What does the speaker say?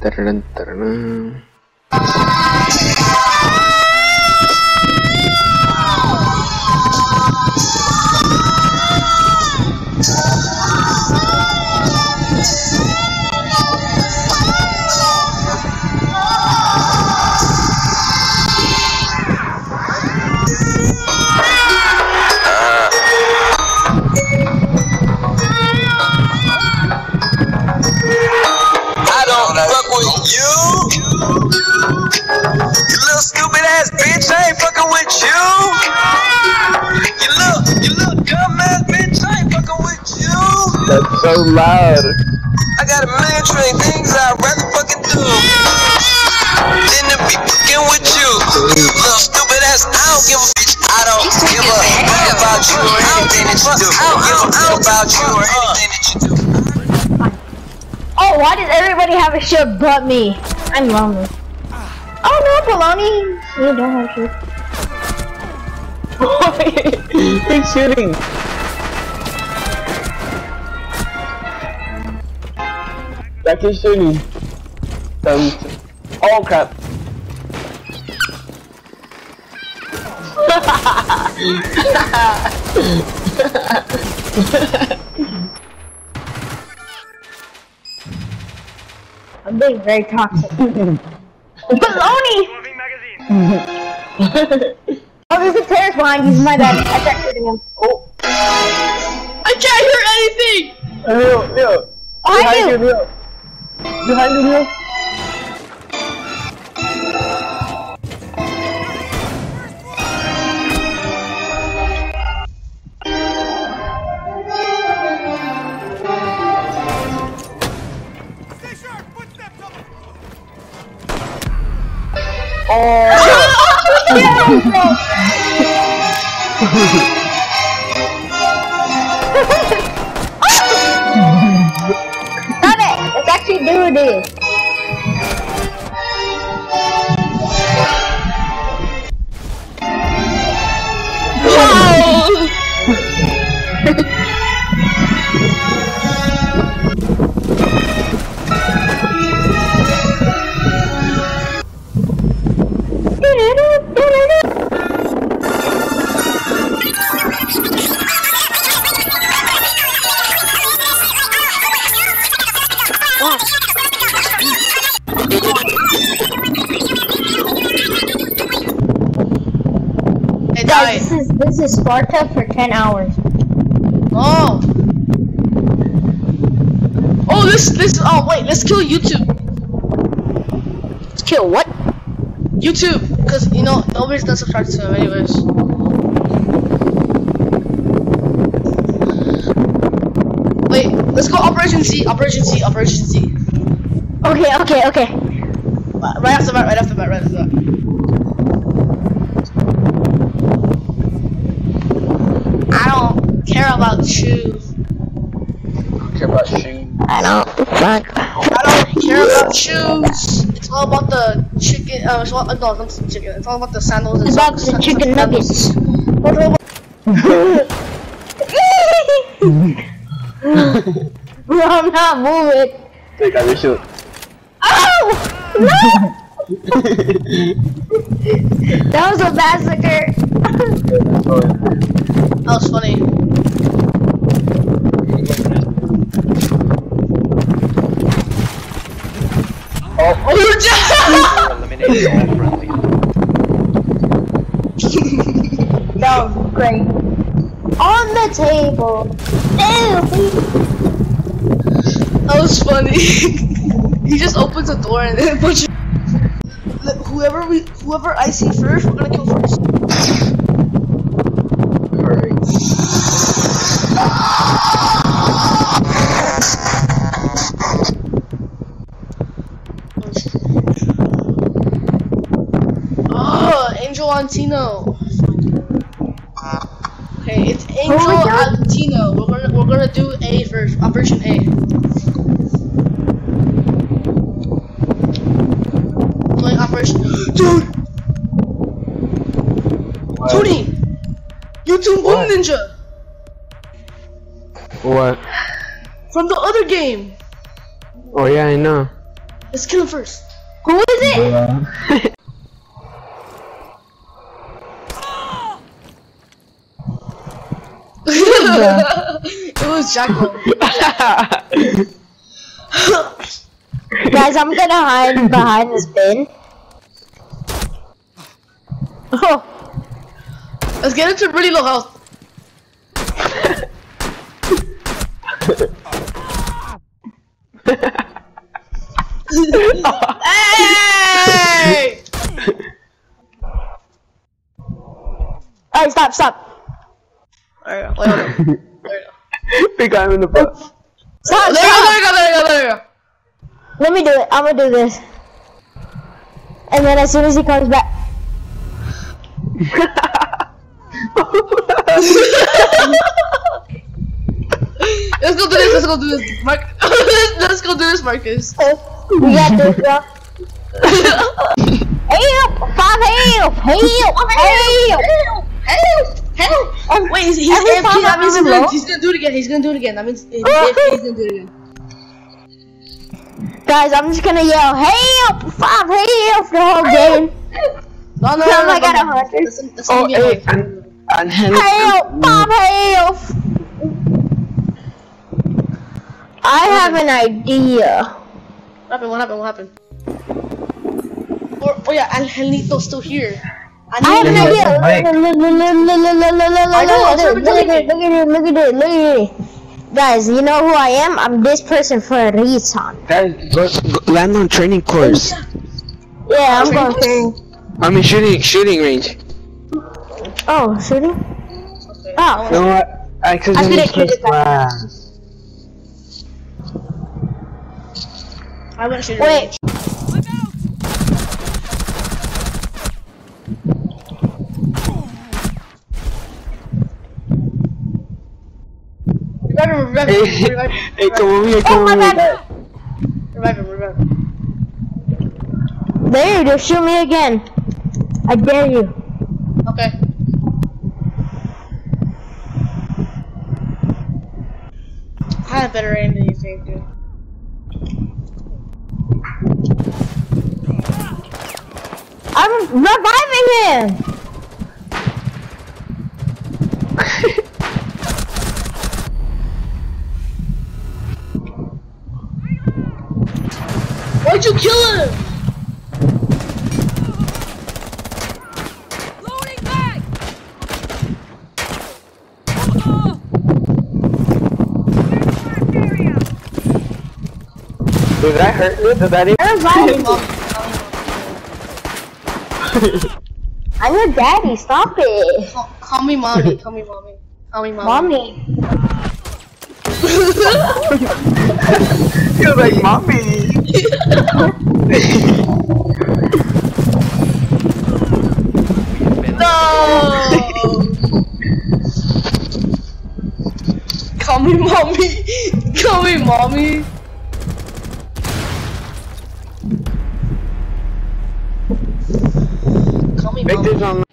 தரணன் தரணன் That's so loud. I got a million trillion things I'd rather fucking do than to be fucking with you. Little stupid ass, I don't give a bitch. I don't give a fuck about you or anything that you do. I don't give a fuck about you or anything that you do. Oh, why does everybody have a shirt but me? I'm lonely. Oh no, Poloni! You don't have a shirt. He's shooting. That kid's shooting. Um, oh crap. I'm being very toxic. Poloni! oh, there's a terrorist behind you. My bad. I tried shooting him. Oh, I can't hear anything! Leo, Leo. Behind Behind you, you! Leo. Behind you, Leo. Actually do this. This is Sparta for 10 hours. Oh. Oh, this, this, oh, wait, let's kill YouTube. Let's kill what? YouTube, because, you know, nobody's gonna subscribe to him anyways. Wait, let's go Operation Z, Operation Z, Operation Z. Okay, okay, okay. Right after that, right after that, right after that. I don't care about you. Care about shooting. I don't fuck. I don't care about shoes. It's all about the chicken. Uh, it's all, no, not the chicken. It's all about the sandals and It's about the chicken nuggets. Bro, I'm not moving. Take out your shoot. Oh! No! that was a massacre. That was funny. Eliminated all friendly. That was great. On the table. Ew. that was funny. he just opens the door and then puts. Look, Whoever we, whoever I see first, we're gonna kill first. alright. Oh, Angel Antino. Okay, it's Angel Oh my God. Antino. We're gonna we're gonna do A first. Operation A. Doing Operation. Dude, Tony, YouTube Boom Ninja What? from the other game. Oh yeah, I know. Let's kill him first. Who is it? it was Jacko. Guys, I'm gonna hide behind this bin. Oh, Let's get into really low health. hey! alright, stop, stop. Alright, wait, hold on. There we go. we got him in the butt. Stop, There you go, there you go, there you go, there you go. Let me do it. I'm gonna do this. And then as soon as he comes back, Let's go do this, let's go do this. Mark let's go do this, Marcus. oh, we got this, bro. Help! Five help! Help! Help! Help! Help! Oh, wait, he's, he's Every AFK, that means he's gonna, he's gonna do it again, he's gonna do it again, that means he's AFK, he's gonna do it again. Guys, I'm just gonna yell, help! Five help! The whole game. No, no, no, Oh no, my no, God, no, a hundred. That's, that's Oh, gonna be hey, annoying. and, and Henry. Help! Five help! I have an idea. What happened, what happened, what happened? Or, oh yeah, Angelito's still here. I have an idea. Look, look, look, look, look, look, look, look, I know, look, that's look, what look I'm at it, look at it, look at it, look at it. Guys, you know who I am? I'm this person for a reason. Guys, go, go land on training course. Yeah, I'm going course? to. I mean shooting shooting range. Oh, shooting? Okay. Oh. You know what? I accidentally should've pressed shooted that. class. I went shoot Wait. Revive him, revive him, Hey, revive him. hey, come over here, Oh come my over here. Revive him, revive him. There you go, shoot me again. I dare you. Okay. I had better aim than you think, dude. I'm reviving him. Why'd you kill him? Did that hurt you? Did that even? I'm reviving him. I'm your daddy, stop it. Call, call me mommy, call me mommy. Call me mommy. Mommy. You're like mommy. No! call me mommy. Call me mommy. Call me mommy. On